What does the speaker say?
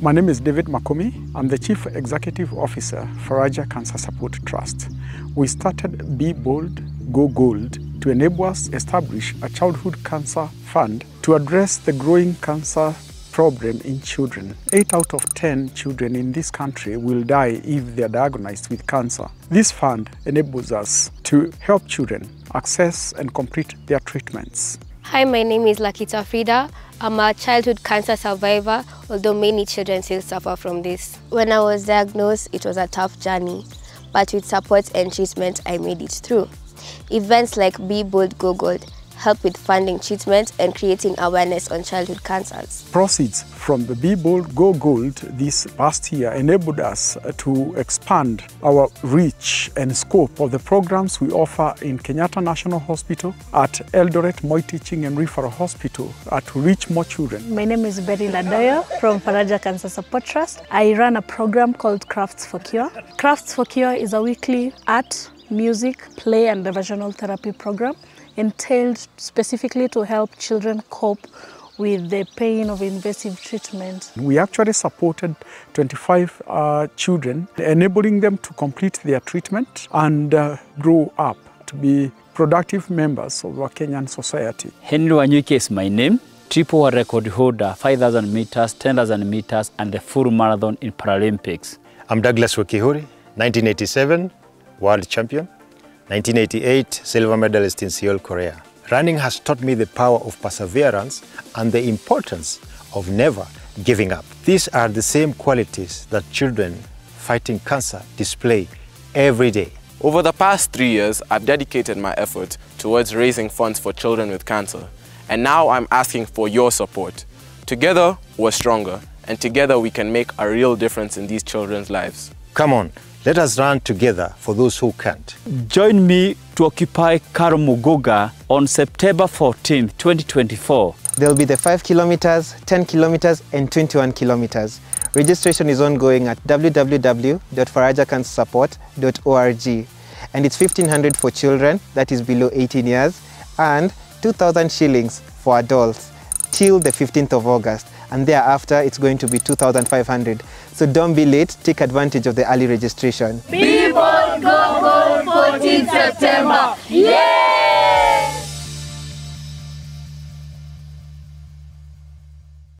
My name is David Makumi. I'm the Chief Executive Officer for Faraja Cancer Support Trust. We started Be Bold, Go Gold to enable us establish a childhood cancer fund to address the growing cancer problem in children. 8 out of 10 children in this country will die if they are diagnosed with cancer. This fund enables us to help children access and complete their treatments. Hi, my name is Lakita Frida. I'm a childhood cancer survivor, although many children still suffer from this. When I was diagnosed, it was a tough journey, but with support and treatment, I made it through. Events like Be Bold, Go Gold help with funding treatment and creating awareness on childhood cancers. Proceeds from the Be Bold Go Gold this past year enabled us to expand our reach and scope of the programs we offer in Kenyatta National Hospital, at Eldoret Moi Teaching and Referral Hospital uh, to reach more children. My name is Betty Ladayo from Faraja Cancer Support Trust. I run a program called Crafts for Cure. Crafts for Cure is a weekly art, music, play and diversional therapy program entailed specifically to help children cope with the pain of invasive treatment. We actually supported 25 uh, children, enabling them to complete their treatment and uh, grow up to be productive members of our Kenyan society. Henry Wanyuke is my name. Triple world record holder, 5,000 meters, 10,000 meters, and the full marathon in Paralympics. I'm Douglas Wakihuri, 1987 world champion. 1988 silver medalist in Seoul, Korea. Running has taught me the power of perseverance and the importance of never giving up. These are the same qualities that children fighting cancer display every day. Over the past three years, I've dedicated my effort towards raising funds for children with cancer. And now I'm asking for your support. Together, we're stronger, and together we can make a real difference in these children's lives. Come on, let us run together for those who can't. Join me to occupy KALRO Muguga on September 14, 2024. There will be the 5 kilometers, 10 kilometers, and 21 kilometers. Registration is ongoing at www.farajacancersupport.org and it's 1500 for children, that is below 18 years, and 2000 shillings for adults till the 15th of August and thereafter it's going to be 2,500. So don't be late, take advantage of the early registration. People go home 14 September. Yay!